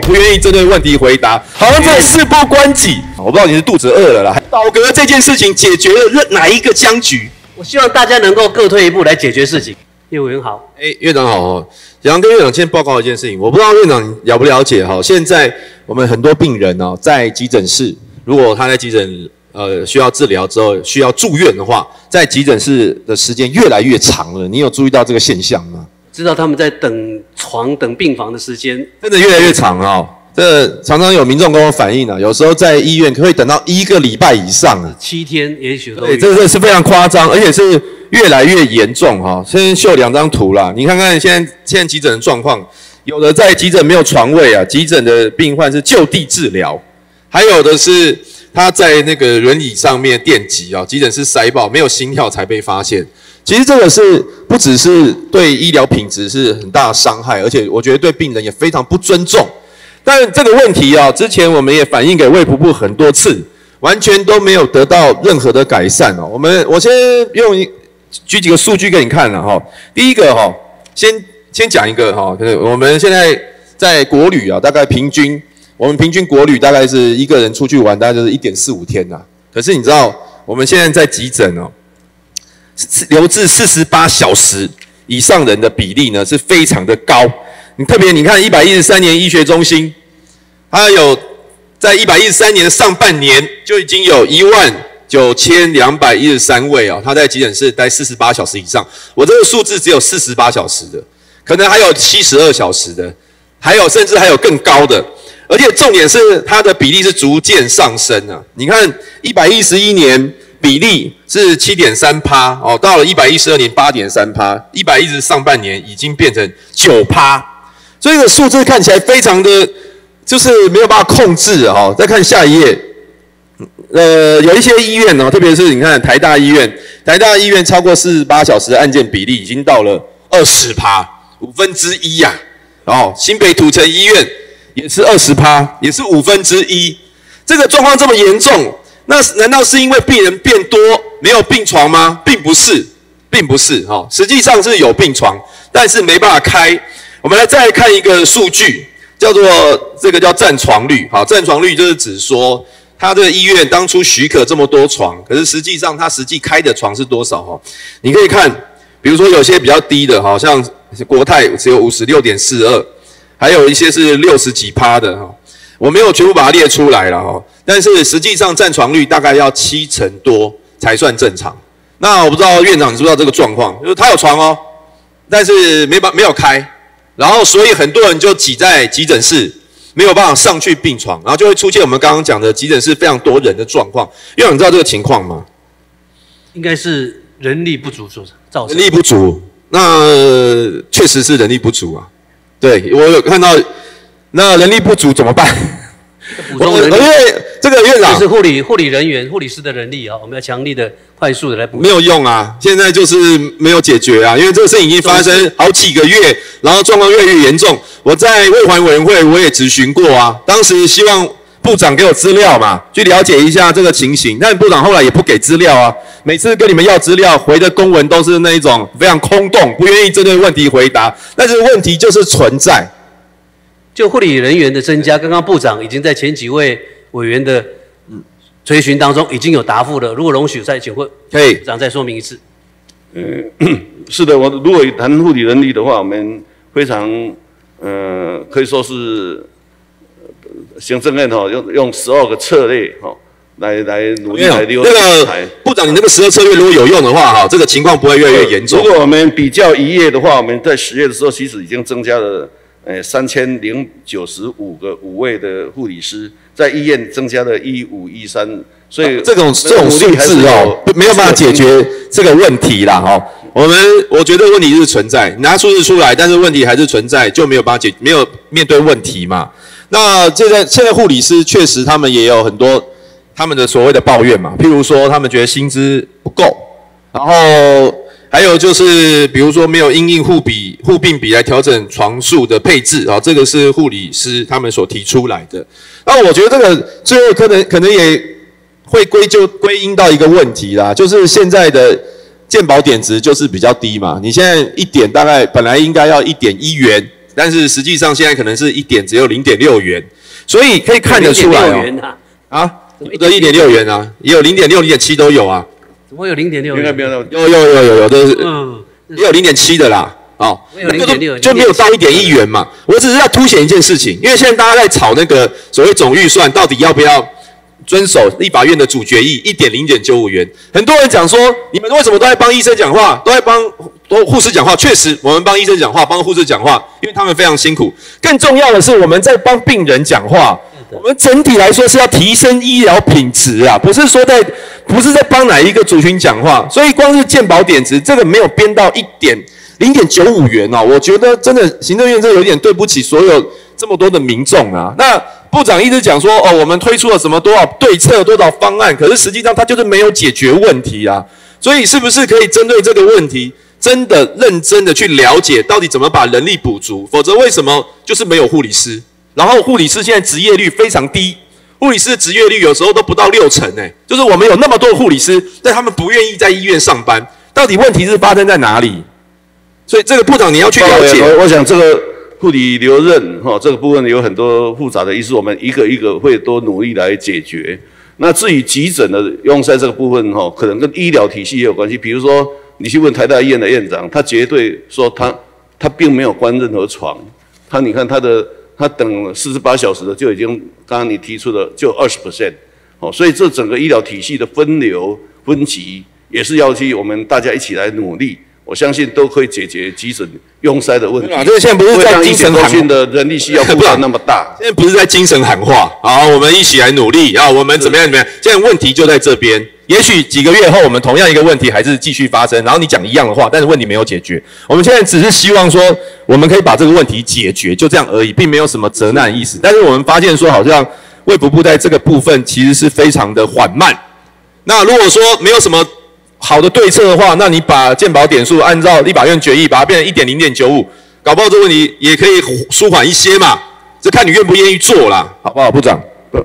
不愿意针对问题回答，好像这事不关己。我不知道你是肚子饿了啦。倒阁这件事情解决了哪一个僵局？我希望大家能够各退一步来解决事情。叶委员好，哎，院长好哦。想跟院长先报告一件事情，我不知道院长了不了解哈。现在我们很多病人哦，在急诊室，如果他在急诊呃需要治疗之后需要住院的话，在急诊室的时间越来越长了。你有注意到这个现象吗？知道他们在等床、等病房的时间真的越来越长啊！这常常有民众跟我反映啊，有时候在医院可以等到一个礼拜以上啊，七天也许都对，这个是非常夸张，而且是越来越严重哈。先秀两张图啦，你看看现在现在急诊的状况，有的在急诊没有床位啊，急诊的病患是就地治疗，还有的是他在那个轮椅上面电击啊，急诊室塞爆，没有心跳才被发现。其实这个是不只是对医疗品质是很大的伤害，而且我觉得对病人也非常不尊重。但这个问题啊，之前我们也反映给卫福部很多次，完全都没有得到任何的改善哦。我们我先用举几个数据给你看了哈。第一个哈，先先讲一个哈，就是我们现在在国旅啊，大概平均我们平均国旅大概是一个人出去玩，大概就是一点四五天呐。可是你知道我们现在在急诊哦。留置四十八小时以上人的比例呢，是非常的高。你特别你看，一百一十三年医学中心，它有在一百一十三年的上半年就已经有一万九千两百一十三位啊，他在急诊室待四十八小时以上。我这个数字只有四十八小时的，可能还有七十二小时的，还有甚至还有更高的。而且重点是它的比例是逐渐上升啊。你看一百一十一年。比例是七点三趴哦，到了一百一十二年八点三趴，一百一十上半年已经变成九趴，所以这个数字看起来非常的，就是没有办法控制哦。再看下一页，呃，有一些医院哦，特别是你看台大医院，台大医院超过四十八小时的案件比例已经到了二十趴，五分之一呀。哦新北土城医院也是二十趴，也是五分之一，这个状况这么严重。那难道是因为病人变多没有病床吗？并不是，并不是哈，实际上是有病床，但是没办法开。我们来再看一个数据，叫做这个叫占床率。好，占床率就是指说，他的医院当初许可这么多床，可是实际上他实际开的床是多少？哈，你可以看，比如说有些比较低的，好像国泰只有五十六点四二，还有一些是六十几趴的哈。我没有全部把它列出来了哈，但是实际上占床率大概要七成多才算正常。那我不知道院长知不知道这个状况，就是他有床哦，但是没把没有开，然后所以很多人就挤在急诊室，没有办法上去病床，然后就会出现我们刚刚讲的急诊室非常多人的状况。院长知道这个情况吗？应该是人力不足所造成。人力不足，那确实是人力不足啊。对我有看到。那人力不足怎么办？我因为这个院长是护理护理人员、护理师的人力啊，我们要强力的、快速的来补。没有用啊，现在就是没有解决啊，因为这个事情已经发生好几个月，然后状况越来越严重。我在卫环委员会我也咨询过啊，当时希望部长给我资料嘛，去了解一下这个情形，但部长后来也不给资料啊，每次跟你们要资料回的公文都是那一种非常空洞，不愿意针对问题回答，但是问题就是存在。就护理人员的增加，刚刚部长已经在前几位委员的垂询当中已经有答复了。如果容许，再请会部长再说明一次。嗯，是的，我如果谈护理人力的话，我们非常呃可以说是行政院哈用用十二个策略哈来来努力来溜。那个部长，你那个十二策略如果有用的话哈，这个情况不会越来越严重。如果我们比较一月的话，我们在十月的时候其实已经增加了。呃，三千零九十五个五位的护理师在医院增加了一五一三，所以这种这种数字哦，没有办法解决这个问题啦哈。我们我觉得问题是存在，拿数字出来，但是问题还是存在，就没有办法解，没有面对问题嘛。那现在现在护理师确实他们也有很多他们的所谓的抱怨嘛，譬如说他们觉得薪资不够，然后。还有就是，比如说没有因应护比护病比来调整床数的配置啊，这个是护理师他们所提出来的。那我觉得这个最后可能可能也会归咎归因到一个问题啦，就是现在的健保点值就是比较低嘛。你现在一点大概本来应该要一点一元但是实际上现在可能是一点只有零点六元，所以可以看得出来哦。啊，对，一点六元啊，也有零点六、零点七都有啊。怎么有零点六？应该没有，有有有有有的是，嗯，也有零点七的啦。哦，零点六就没有到一点一元嘛。我只是在凸显一件事情，因为现在大家在吵那个所谓总预算到底要不要遵守立法院的主决议一点零点九五元。很多人讲说，你们为什么都在帮医生讲话，都在帮都护士讲话？确实，我们帮医生讲话，帮护士讲话，因为他们非常辛苦。更重要的是，我们在帮病人讲话。我们整体来说是要提升医疗品质啊，不是说在不是在帮哪一个族群讲话。所以光是鉴保点值这个没有编到一点。零点九五元哦，我觉得真的行政院这有点对不起所有这么多的民众啊。那部长一直讲说哦，我们推出了什么多少对策、多少方案，可是实际上他就是没有解决问题啊。所以是不是可以针对这个问题，真的认真的去了解到底怎么把人力补足？否则为什么就是没有护理师？然后护理师现在职业率非常低，护理师的职业率有时候都不到六成哎，就是我们有那么多护理师，但他们不愿意在医院上班，到底问题是发生在哪里？所以这个部长你要去了解。我想这个护理留任哈，这个部分有很多复杂的意思，我们一个一个会多努力来解决。那至于急诊的用在这个部分哈，可能跟医疗体系也有关系。比如说你去问台大医院的院长，他绝对说他他并没有关任何床，他你看他的他等四十八小时的就已经刚刚你提出的就二十 percent 哦，所以这整个医疗体系的分流分级也是要去我们大家一起来努力。我相信都可以解决急诊拥塞的问题。这个现在不是在精神喊的人力需要不然那么大。现在不是在精神喊话，好，我们一起来努力啊！我们怎么样怎么样？现在问题就在这边。也许几个月后，我们同样一个问题还是继续发生，然后你讲一样的话，但是问题没有解决。我们现在只是希望说，我们可以把这个问题解决，就这样而已，并没有什么责难意思。但是我们发现说，好像卫福部在这个部分其实是非常的缓慢。那如果说没有什么。好的对策的话，那你把健保点数按照立法院决议，把它变成一点零点九五，搞不好这个问题也可以舒缓一些嘛。这看你愿不愿意做啦，好不好，部长？不，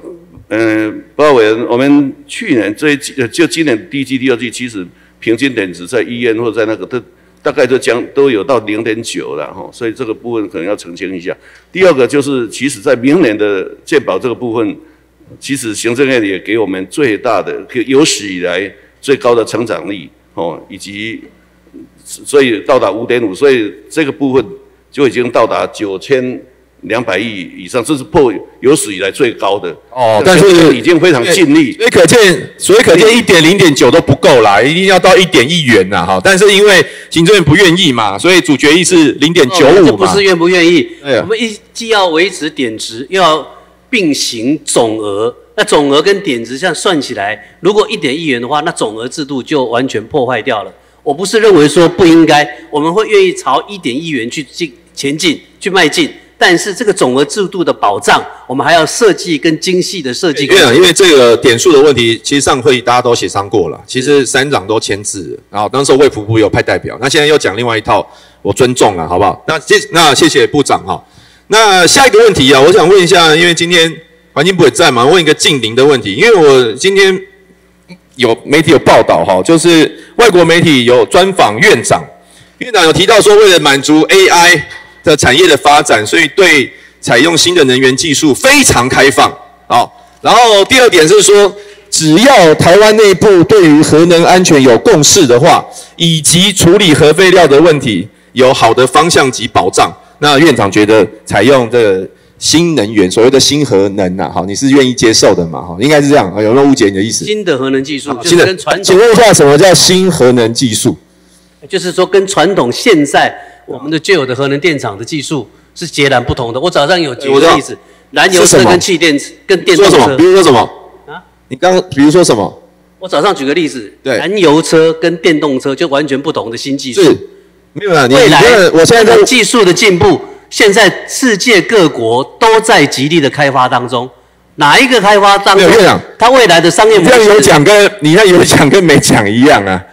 嗯，报告委员，我们去年这一季，就今年第一季、第二季，其实平均点值在医院或者在那个都大概都将都有到零点九了哈，所以这个部分可能要澄清一下。第二个就是，其实在明年的健保这个部分，其实行政院也给我们最大的有史以来。最高的成长力哦，以及所以到达五点五，所以这个部分就已经到达九千两百亿以上，这是破有史以来最高的哦。但是已经非常尽力，所以可见，所以可见一点零点九都不够啦，一定要到一点一元呐哈。但是因为行政院不愿意嘛，所以主决议是零点九五嘛。不是愿不愿意，我们一既要维持点值，又要并行总额。那总额跟点值这样算起来，如果一点一元的话，那总额制度就完全破坏掉了。我不是认为说不应该，我们会愿意朝一点一元去进前进去迈进，但是这个总额制度的保障，我们还要设计跟精细的设计。对啊，因为这个点数的问题，其实上会议大家都协商过了，其实三长都签字，然后当时卫福部有派代表，那现在又讲另外一套，我尊重了，好不好？那谢那谢谢部长哈。那下一个问题啊，我想问一下，因为今天。环境部也在嘛？问一个近邻的问题，因为我今天有媒体有报道哈，就是外国媒体有专访院长，院长有提到说，为了满足 AI 的产业的发展，所以对采用新的能源技术非常开放。好，然后第二点是说，只要台湾内部对于核能安全有共识的话，以及处理核废料的问题有好的方向及保障，那院长觉得采用这。新能源，所谓的新核能呐，好，你是愿意接受的嘛？哈，应该是这样，有没有误解你的意思？新的核能技术，新的跟传统，请问一下，什么叫新核能技术？就是说，跟传统现在我们的旧有的核能电厂的技术是截然不同的。我早上有举个例子，燃油车跟气电跟电动车，比如说什么？啊？你刚比如说什么？我早上举个例子，对，燃油车跟电动车就完全不同的新技术。是，没有啊？你未来我现在的技术的进步。现在世界各国都在极力的开发当中，哪一个开发当中？它未来的商业模式。这样有讲跟你看有讲跟没讲一样啊。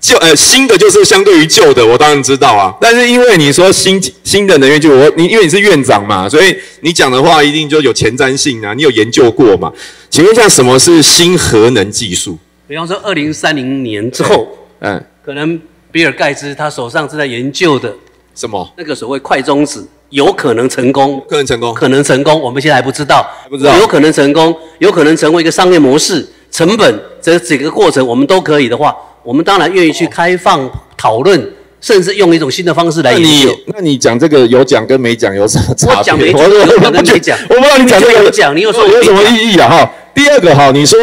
旧呃新的就是相对于旧的，我当然知道啊。但是因为你说新新的能源就我你因为你是院长嘛，所以你讲的话一定就有前瞻性啊。你有研究过嘛？请问一下什么是新核能技术？比方说二零三零年之后，嗯，可能比尔盖茨他手上正在研究的。什么？那个所谓快中子有可能成功，可能成功，可能成功，我们现在还不知道，不知道有可能成功，有可能成为一个商业模式，成本这整个过程我们都可以的话，我们当然愿意去开放讨论，甚至用一种新的方式来那研究你。那你讲这个有讲跟没讲有什么差别？我讲没讲我讲跟不觉没讲我不知道你讲这个有讲你又说我有什么意义啊？哈，第二个哈，你说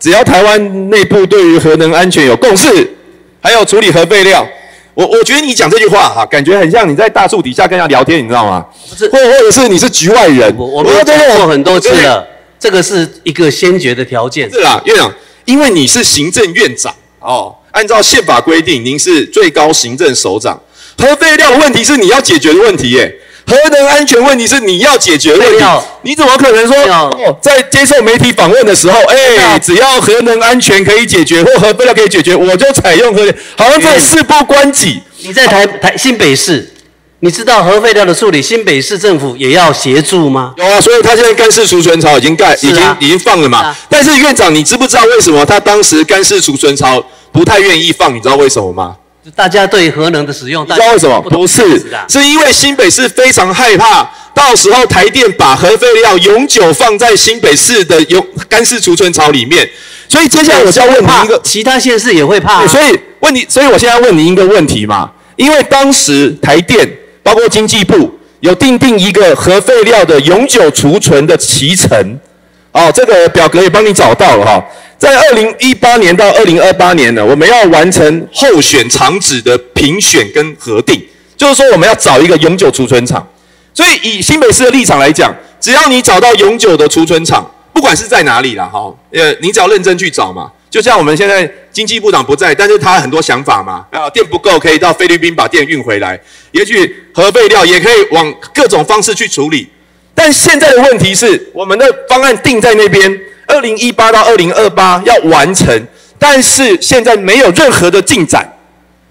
只要台湾内部对于核能安全有共识，还有处理核废料，我我觉得你讲这句话哈，感觉很像你在大树底下跟人家聊天，你知道吗？不是或或者是你是局外人，我我们讲觉得过很多次了，这个是一个先决的条件。是啦，院长，因为你是行政院长哦，按照宪法规定，您是最高行政首长。核废料的问题是你要解决的问题耶，核能安全问题是你要解决的问题。你怎么可能说哦，在接受媒体访问的时候，哎，只要核能安全可以解决或核废料可以解决，我就采用核，好像这事不关己。你在台台新北市，你知道核废料的处理，新北市政府也要协助吗？有啊，所以他现在干式储存槽已经盖，已经已经放了嘛。但是院长，你知不知道为什么他当时干式储存槽不太愿意放？你知道为什么吗？大家对核能的使用，你知道为什么？不是，是因为新北市非常害怕，到时候台电把核废料永久放在新北市的永干式储存槽里面。所以接下来我就要问你一个，其他县市也会怕啊、所以问你，所以我现在问你一个问题嘛，因为当时台电包括经济部有定定一个核废料的永久储存的期程，哦，这个表格也帮你找到了哈。在二零一八年到二零二八年呢，我们要完成候选厂址的评选跟核定，就是说我们要找一个永久储存厂。所以以新北市的立场来讲，只要你找到永久的储存厂，不管是在哪里啦，哈，呃，你只要认真去找嘛。就像我们现在经济部长不在，但是他很多想法嘛，啊，电不够可以到菲律宾把电运回来，也许核废料也可以往各种方式去处理。但现在的问题是，我们的方案定在那边，二零一八到二零二八要完成，但是现在没有任何的进展。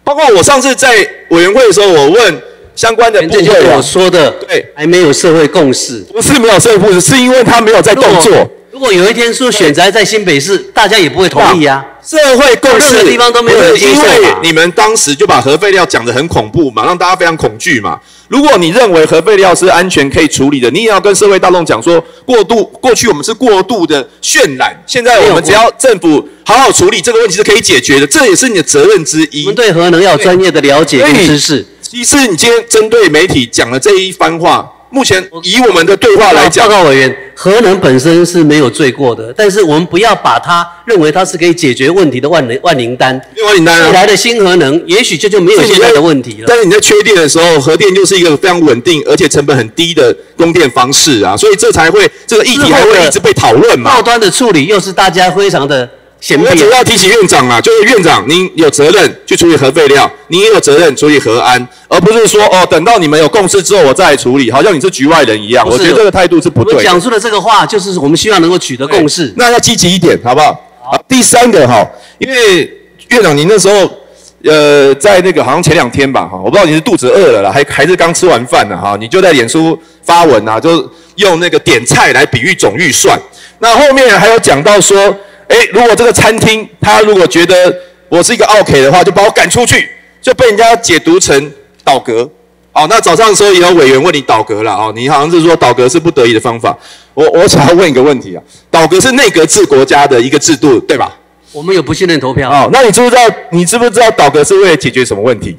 包括我上次在委员会的时候，我问相关的部会啊这就是我，说的，对，还没有社会共识。不是没有社会共识，是因为他没有在动作。如果有一天说选择在新北市，大家也不会同意啊。社会共识任何地方都没有人因接受嘛为你们当时就把核废料讲得很恐怖嘛，让大家非常恐惧嘛。如果你认为核废料是安全可以处理的，你也要跟社会大众讲说，过度过去我们是过度的渲染，现在我们只要政府好好处理这个问题是可以解决的，这也是你的责任之一我们。对核能要有专业的了解跟知识。其实你今天针对媒体讲的这一番话，目前以我们的对话来讲报，告委员，核能本身是没有罪过的，但是我们不要把它认为它是可以解决问题的万能万灵丹。万灵丹、啊未来的新核能，也许这就没有现在的问题了。但是你在缺电的时候，核电就是一个非常稳定而且成本很低的供电方式啊，所以这才会这个议题还会一直被讨论嘛末。端的处理又是大家非常的显我们变主。要提醒院长啊，就是院长您有责任去处理核废料，您也有责任处理核安，而不是说哦等到你们有共识之后我再来处理，好像你是局外人一样。我觉得这个态度是不对的。讲出的这个话，就是我们希望能够取得共识。那要积极一点，好不好？好，第三个哈，因为院长您那时候，呃，在那个好像前两天吧，哈，我不知道你是肚子饿了啦，还还是刚吃完饭呢，哈，你就在脸书发文啊，就用那个点菜来比喻总预算。那后面还有讲到说，哎，如果这个餐厅他如果觉得我是一个 OK 的话，就把我赶出去，就被人家解读成倒阁。好，那早上的时候也有委员问你倒阁了哦，你好像是说倒阁是不得已的方法。我我想要问一个问题啊，倒阁是内阁制国家的一个制度，对吧？我们有不信任投票，哦，那你知不知道？你知不知道倒阁是为了解决什么问题？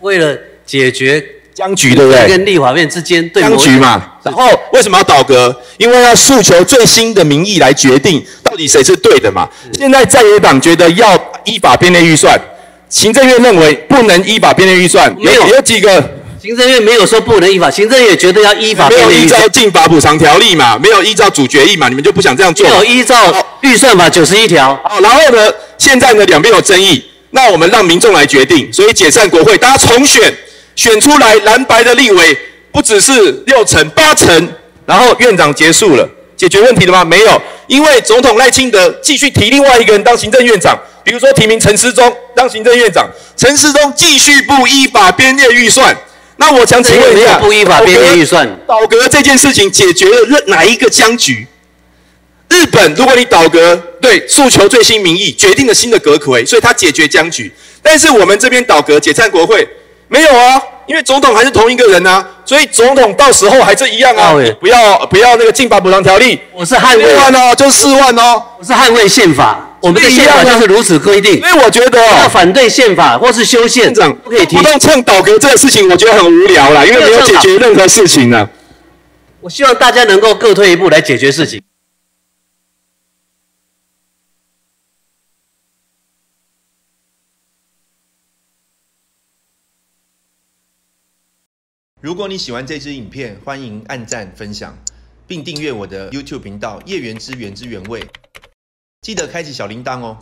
为了解决僵局，对不对？跟立法院之间对僵局嘛。然后为什么要倒戈？因为要诉求最新的民意来决定到底谁是对的嘛。现在在野党觉得要依法编列预算，行政院认为不能依法编列预算，没有有几个行政院没有说不能依法，行政院也觉得要依法没有依照编列预算，禁法补偿条例嘛，没有依照主决议嘛，你们就不想这样做没？有依照预算法九十一条。好，然后呢，现在呢两边有争议，那我们让民众来决定，所以解散国会，大家重选，选出来蓝白的立委不只是六成八成，然后院长结束了，解决问题了吗？没有，因为总统赖清德继续提另外一个人当行政院长，比如说提名陈时中当行政院长，陈时中继续不依法编列预算。那我想请问一下，不依法编列预算倒阁这件事情解决了任哪一个僵局？日本，如果你倒阁，对诉求最新民意，决定了新的阁魁，所以他解决僵局。但是我们这边倒阁解散国会，没有啊，因为总统还是同一个人啊，所以总统到时候还是一样啊。不要不要那个禁法补偿条例，我是捍卫四万哦，就四万哦，我是捍卫宪法，我们的宪法就是如此规定。所以我觉得要反对宪法或是修宪，不可以提。不动蹭倒阁这个事情，我觉得很无聊啦，因为没有解决任何事情呢。我希望大家能够各退一步来解决事情。如果你喜欢这支影片，欢迎按赞、分享，并订阅我的 YouTube 频道“叶原之原汁原味”，记得开启小铃铛哦。